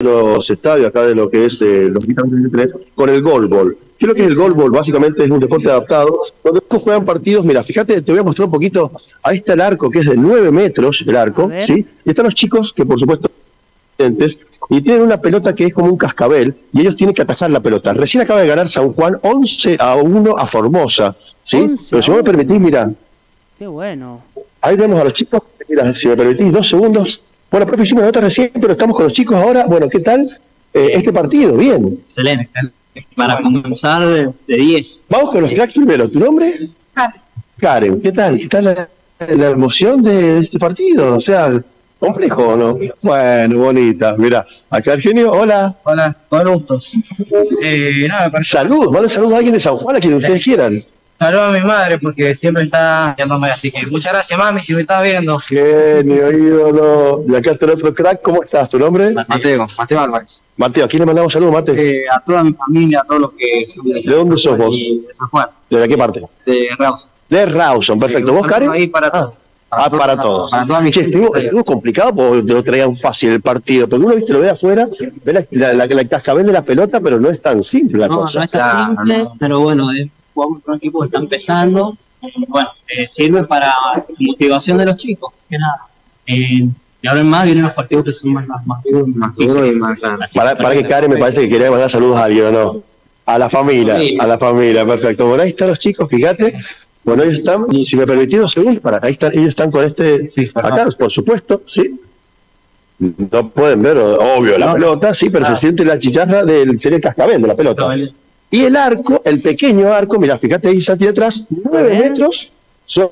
los estadios acá de lo que es eh, los con el golbol. ¿Qué es lo que es el golbol? Básicamente es un deporte adaptado donde juegan partidos. Mira, fíjate, te voy a mostrar un poquito. Ahí está el arco, que es de 9 metros, el arco, ¿sí? Y están los chicos que, por supuesto, y tienen una pelota que es como un cascabel y ellos tienen que atajar la pelota. Recién acaba de ganar San Juan 11 a 1 a Formosa, ¿sí? Pero si vos me permitís, mira. Qué bueno. Ahí vemos a los chicos, mira, si me permitís dos segundos. Bueno, profe, hicimos nota recién, pero estamos con los chicos ahora. Bueno, ¿qué tal eh, este partido? Bien. Excelente. Para comenzar de 10. Vamos con los cracks primero. ¿Tu nombre? Karen. Karen, ¿qué tal? ¿Qué tal la, la emoción de este partido? O sea, complejo, ¿no? Bueno, bonita. Mira, acá el genio, hola. Hola, con gusto. Eh, nada, Salud, vale saludos a alguien de San Juan, a quien ustedes quieran. Saludos a mi madre porque siempre está llamándome, así que muchas gracias mami si me estás viendo. Genio, ídolo. Y acá está el otro crack, ¿cómo estás? ¿Tu nombre? Mateo, Mateo Álvarez. Mateo, ¿a quién le mandamos saludos, Mateo? Eh, a toda mi familia, a todos los que son de, ¿De dónde sos vos? De San Juan. ¿De qué parte? De Rawson. De Rawson, perfecto. ¿Vos, Karen? Ahí para ah. Ah, para, todos. che, estuvo, complicado porque lo traían fácil el partido. Porque uno viste lo ve afuera, ve la, la, la, cascabel de la pelota, pero no es tan simple la no, cosa. No es tan simple, pero bueno, jugamos con un equipo que está empezando. Bueno, eh, sirve para motivación de los chicos, que nada. Eh, y ahora en más vienen los partidos que son más, más, más duros, más duros y más Para, para que Karen me parece que quería mandar saludos a alguien, ¿no? A la familia, a la familia, perfecto. Bueno, ahí están los chicos, fíjate. Bueno, ellos están, si me permitís dos segundos, para ahí están, ellos están con este, acá, por supuesto, sí. No pueden ver, obvio, la pelota, sí, pero se siente la chicharra del sería cascabel de la pelota. Y el arco, el pequeño arco, mira, fíjate ahí, Santi atrás, nueve metros, son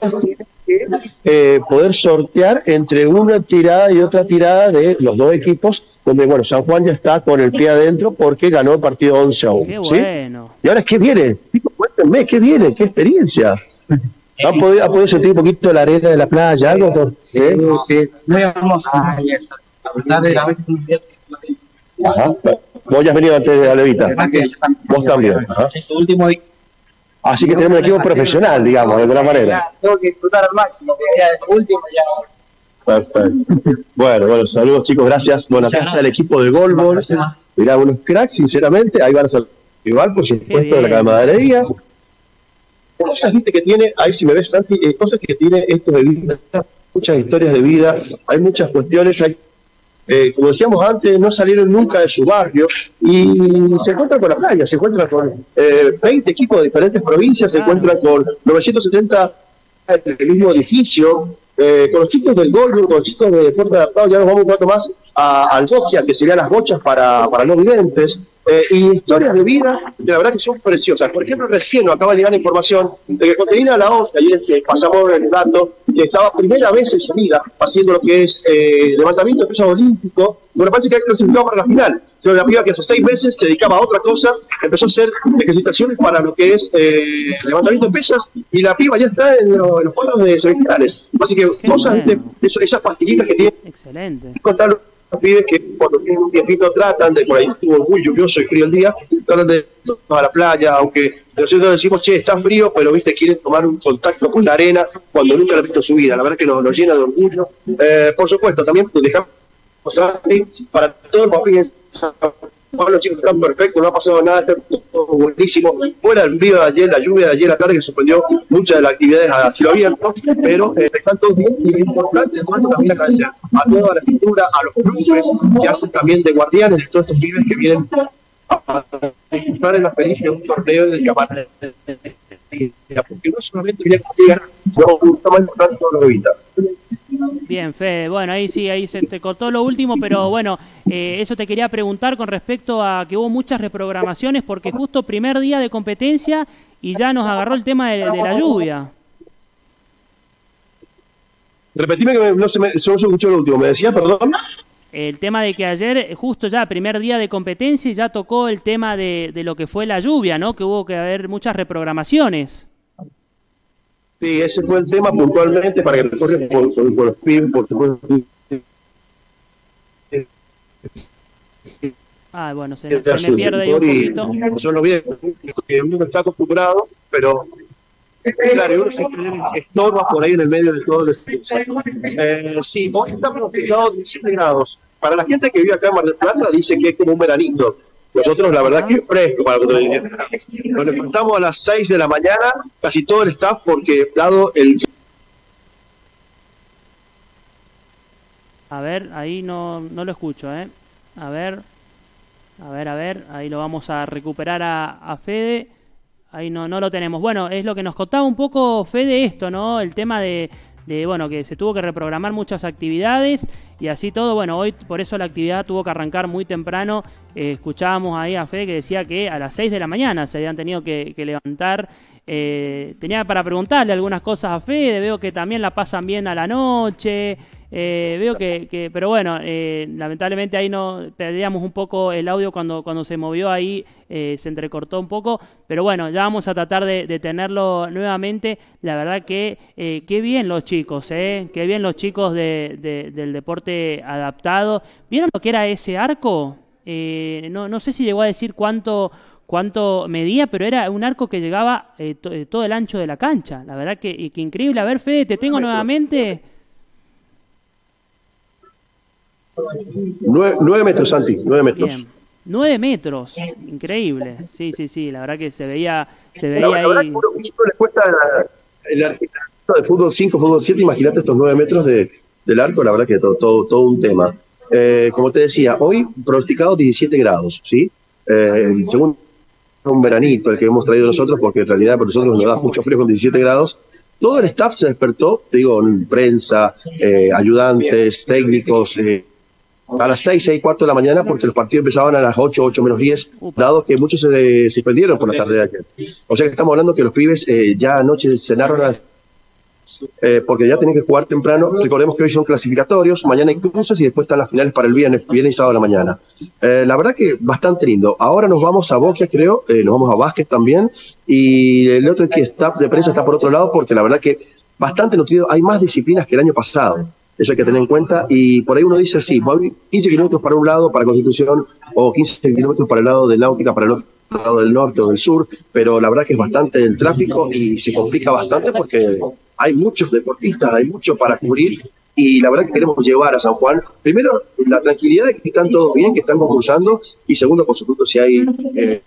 eh, poder sortear entre una tirada y otra tirada de los dos equipos, donde, bueno, San Juan ya está con el pie adentro porque ganó el partido 11 a 1. ¿sí? Y ahora, ¿qué viene? cuéntenme, ¿qué viene? ¿Qué experiencia? ¿Ha podido, ¿Ha podido sentir un poquito la arena de la playa, algo? Sí, sí, muy hermoso. A pesar de la Ajá. Vos ya has venido antes de la levita. Vos también. Así que tenemos un equipo profesional, digamos, de alguna manera. Tengo que disfrutar al máximo, ya el último ya. Perfecto. Bueno, bueno, saludos chicos, gracias. Bueno, acá está el equipo de Golbol. Mirá, unos cracks, sinceramente. Ahí van a ser igual, por supuesto, de la camaradería cosas ¿viste, que tiene, ahí si me ves Santi, eh, cosas que tiene esto de vida, muchas historias de vida, hay muchas cuestiones, hay, eh, como decíamos antes, no salieron nunca de su barrio y se encuentran con la playa, se encuentran con eh, 20 equipos de diferentes provincias, se encuentran con 970 en el mismo edificio, eh, con los chicos del Golden, con los chicos de Deporte Adaptado, ya nos vamos un poco más a, al que serían las bochas para, para no videntes, eh, y historias de vida, de la verdad que son preciosas. Por ejemplo, recién nos acaba de llegar la información de que Cotelina La que ayer que pasamos el dato, que estaba primera vez en su vida haciendo lo que es eh, levantamiento de pesas olímpicos. Bueno, parece que ha clasificado para la final. Pero la piba que hace seis meses se dedicaba a otra cosa, empezó a hacer ejercitaciones para lo que es eh, levantamiento de pesas, y la piba ya está en, los cuadros de semifinales. Así que cosas de, esas pastillitas que tiene. Excelente pibes que cuando tienen un tiempito tratan de, por ahí estuvo muy lluvioso y frío el día, tratan de a la playa, aunque nosotros decimos, che, está frío, pero viste, quieren tomar un contacto con la arena cuando nunca lo han visto su vida. La verdad que nos, llena de orgullo. Eh, por supuesto, también dejamos para todos los los chicos están perfectos, no ha pasado nada, está todo buenísimo. Fuera el frío de ayer, la lluvia de ayer, la tarde que suspendió muchas de las actividades a cielo abierto, pero eh, están todos bien y lo importante es también agradecer a toda la escritura, a los clubes que hacen también de guardianes de todos estos pibes que vienen a estar en la feliz de un torneo de camarada porque no solamente quería llegar, sino más importante los Bien, Fede, bueno, ahí sí, ahí se te cortó lo último, pero bueno, eh, eso te quería preguntar con respecto a que hubo muchas reprogramaciones, porque justo primer día de competencia y ya nos agarró el tema de, la lluvia. Repetime que no se me, solo se escuchó lo último, me decía, perdón el tema de que ayer, justo ya, primer día de competencia, ya tocó el tema de, de, lo que fue la lluvia, ¿no? Que hubo que haber muchas reprogramaciones. Sí, ese fue el tema puntualmente para que recorren por, por, por PIB, por supuesto. Ah, bueno, se, se me pierde ahí un poquito. Yo lo vi, que uno está acostumbrado, pero Claro, uno se estorba por ahí en el medio de todo el eh, Sí, hoy está pronosticado 17 grados. para la gente que vive acá en Mar del Plata, dice que es como un veranito. Nosotros, la verdad, que es fresco para nosotros. Nos levantamos a las 6 de la mañana, casi todo el staff, porque dado el. A ver, ahí no, no lo escucho, ¿eh? A ver, a ver, a ver, ahí lo vamos a recuperar a, a Fede. Ahí no, no lo tenemos. Bueno, es lo que nos contaba un poco Fede esto, ¿no? El tema de, de, bueno, que se tuvo que reprogramar muchas actividades y así todo. Bueno, hoy por eso la actividad tuvo que arrancar muy temprano. Eh, escuchábamos ahí a Fede que decía que a las 6 de la mañana se habían tenido que, levantar. Eh, tenía para preguntarle algunas cosas a Fede, veo que también la pasan bien a la noche. Eh, veo que, pero bueno, eh, lamentablemente ahí no perdíamos un poco el audio cuando, cuando se movió ahí, eh, se entrecortó un poco, pero bueno, ya vamos a tratar de, tenerlo nuevamente. La verdad que qué bien los chicos, eh, qué bien los chicos de, del deporte adaptado. ¿Vieron lo que era ese arco? no, no sé si llegó a decir cuánto cuánto medía, pero era un arco que llegaba todo el ancho de la cancha. La verdad que, que increíble. A ver, Fede, te tengo nuevamente. Nueve, metros, Santi, nueve metros. Nueve metros, increíble. Sí, sí, sí, la verdad que se veía, se veía ahí. Verdad, les cuesta el de fútbol 5, fútbol 7, imagínate estos nueve metros de, del arco, la verdad que todo, todo, todo un tema. Eh, como te decía, hoy pronosticado 17 grados, ¿sí? Eh, según un veranito el que hemos traído nosotros, porque en realidad para nosotros nos da mucho frío con 17 grados. Todo el staff se despertó, te digo, prensa, eh, ayudantes, técnicos, eh, a las 6, 6 y cuarto de la mañana porque los partidos empezaban a las 8, 8 menos 10, dado que muchos se suspendieron por la tarde de ayer. O sea que estamos hablando que los pibes eh, ya anoche cenaron eh, porque ya tienen que jugar temprano. Recordemos que hoy son clasificatorios, mañana hay cruces y después están las finales para el viernes, viernes y sábado de la mañana. Eh, la verdad que bastante lindo. Ahora nos vamos a boxe, creo, nos vamos a básquet también. Y el otro que staff de prensa está por otro lado porque la verdad que bastante nutrido. Hay más disciplinas que el año pasado. Eso hay que tener en cuenta. Y por ahí uno dice, sí, 15 kilómetros para un lado, para Constitución, o 15 kilómetros para el lado de Náutica, para el otro lado del norte o del sur, pero la verdad que es bastante el tráfico y se complica bastante porque hay muchos deportistas, hay mucho para cubrir y la verdad que queremos llevar a San Juan, primero, la tranquilidad de que están todos bien, que están concursando, y segundo, por supuesto, si hay eh,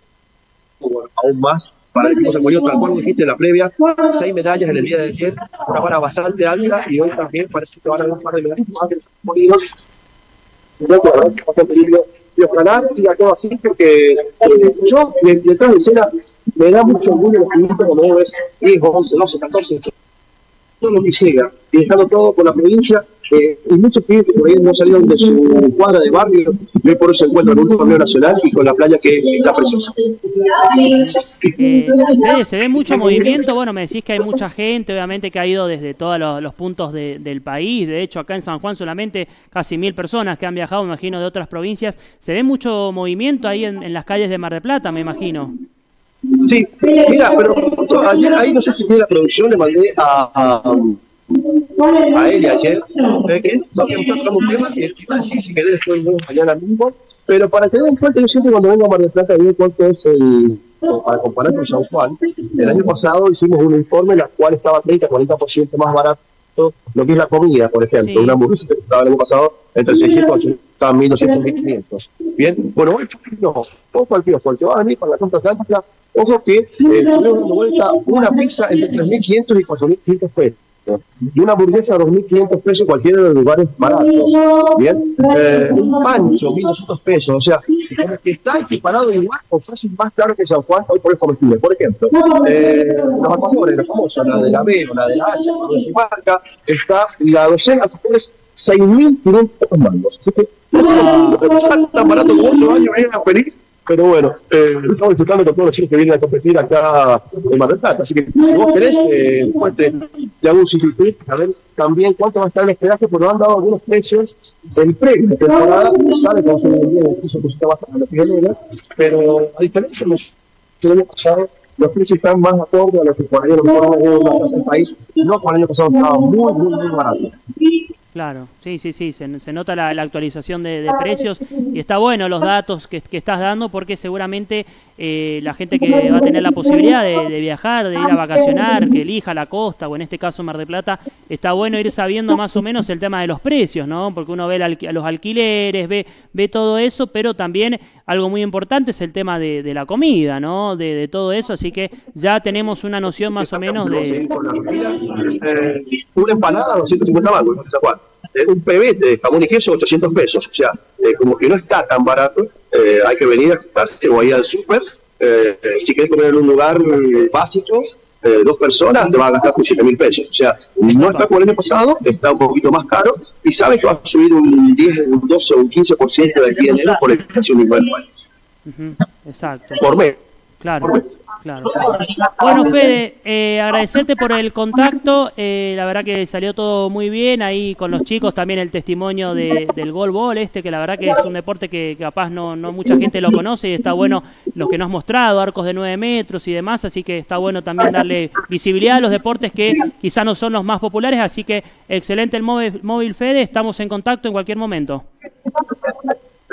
aún más para el equipo San tal cual dijiste en la previa, seis medallas en el día de ayer, una vara bastante alta y hoy también parece que van a haber un par de medallas más en San Unidos. Y ojalá siga todo así, porque eh, yo, detrás de escena, me da mucho orgullo los primeros como ves, 10, 11, 12, 14, todo lo que llega, dejando todo con la provincia eh, y muchos pibes que por ahí no salieron de su cuadra de barrio y por eso se encuentran en un torneo nacional y con la playa que está preciosa. Eh, se ve mucho movimiento, bueno, me decís que hay mucha gente, obviamente que ha ido desde todos los, puntos del país, de hecho acá en San Juan solamente casi mil personas que han viajado, me imagino, de otras provincias, se ve mucho movimiento ahí en, las calles de Mar del Plata, me imagino. Sí, mira, pero ayer ahí no sé si tiene la producción, le mandé a a él y ayer, que toque un tema que a decir si querés después mañana mismo, pero para tener en cuenta, yo siempre cuando vengo a Mar del Plata veo cuánto es el, para comparar con San Juan, el año pasado hicimos un informe en el cual estaba 30-40% más barato lo que es la comida, por ejemplo, una hamburguesa que estaba el año pasado entre 600 y 1200, 1500. Bien, bueno, hoy no, poco al pie, porque va a venir para la costa atlántica, ojo que eh, dando vuelta una pizza entre 3.500 y 4.500 pesos y una hamburguesa a 2.500 pesos cualquiera de los lugares baratos. Bien, eh, un pancho, 1.200 pesos. O sea, que está equiparado igual o casi más caro que San Juan hoy por el comestible. Por ejemplo, eh, los alfajores, los famosos, la de la B o la de la H, la de marca, está la docena de alfajores 6.500 mangos. Así que, tan barato como otro año, vienen feliz pero bueno, eh, estamos disfrutando con todos los chicos que vienen a competir acá en Mar del Plata. Así que si vos querés, eh, hago un simple a ver también cuánto va a estar el hospedaje, porque nos han dado algunos precios del premio de temporada, sale con su el piso que para la pero a diferencia de los que año pasado, los precios están más acorde a lo que por ahí a lo en del país, no como el año pasado estaba muy, muy, muy barato. Claro, sí, sí, sí, se, nota la, actualización de, precios y está bueno los datos que, estás dando porque seguramente eh, la gente que va a tener la posibilidad de, viajar, de ir a vacacionar, que elija la costa o en este caso Mar de Plata, está bueno ir sabiendo más o menos el tema de los precios, ¿no? Porque uno ve los alquileres, ve, ve todo eso, pero también algo muy importante es el tema de, la comida, ¿no? De, todo eso, así que ya tenemos una noción más o menos de... Eh, una empanada, 250 mangos, no sé cuál. Eh, un PB de jamón y queso, 800 pesos. O sea, eh, como que no está tan barato, hay que venir a juntarse o ir al súper. si quieres comer en un lugar básico, dos personas, te va a gastar por 7 mil pesos. O sea, no está como el año pasado, está un poquito más caro y sabes que va a subir un 10, un 12 o un 15% de aquí en enero por el precio país. Exacto. Por mes. Claro. Claro. Bueno, Fede, eh, agradecerte por el contacto. Eh, la verdad que salió todo muy bien ahí con los chicos. También el testimonio del gol ball, este, que la verdad que es un deporte que, capaz no, no mucha gente lo conoce y está bueno lo que nos has mostrado, arcos de 9 metros y demás. Así que está bueno también darle visibilidad a los deportes que quizás no son los más populares. Así que excelente el móvil, móvil Fede. Estamos en contacto en cualquier momento.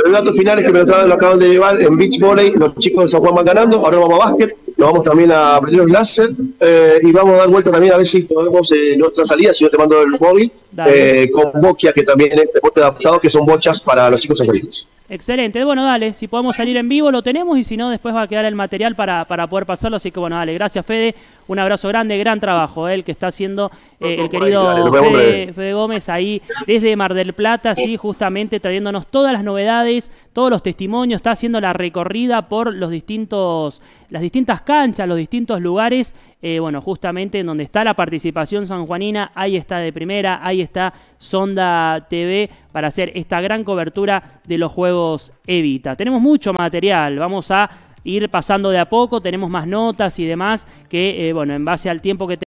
Los datos finales que me lo acaban de llevar en beach volley, los chicos de San Juan van ganando, ahora vamos a básquet, nos vamos también a aprender el láser eh, y vamos a dar vuelta también a ver si podemos eh, nuestra salida, si yo te mando el móvil, eh, con boquia, que también es deporte adaptado, que son bochas para los chicos angelinos. Excelente, bueno, dale, si podemos salir en vivo lo tenemos y si no, después va a quedar el material para, para poder pasarlo, así que bueno, dale, gracias Fede, un abrazo grande, gran trabajo, el que está haciendo el querido Fede, Gómez ahí desde Mar del Plata, sí, justamente trayéndonos todas las novedades, todos los testimonios, está haciendo la recorrida por los distintos, las distintas canchas, los distintos lugares, eh, bueno, justamente en donde está la participación sanjuanina, ahí está de primera, ahí está Sonda TV para hacer esta gran cobertura de los juegos Evita. Tenemos mucho material, vamos a ir pasando de a poco, tenemos más notas y demás que, eh, bueno, en base al tiempo que